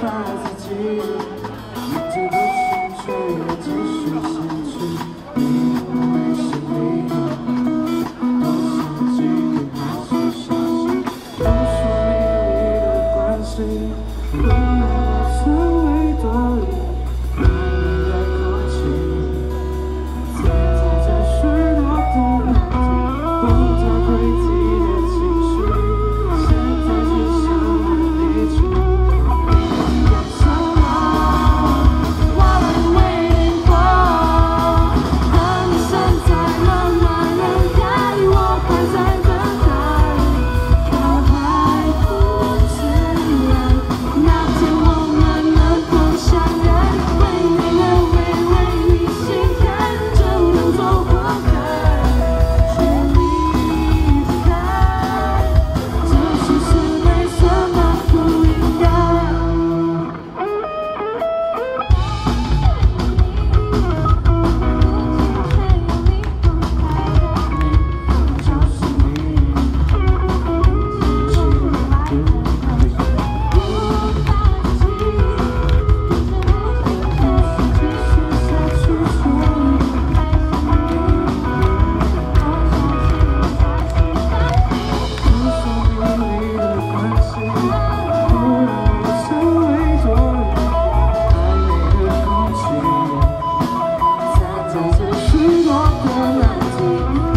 把自己。明知不纯粹，也继续去，因为是你。还是，说你的关，不。我们去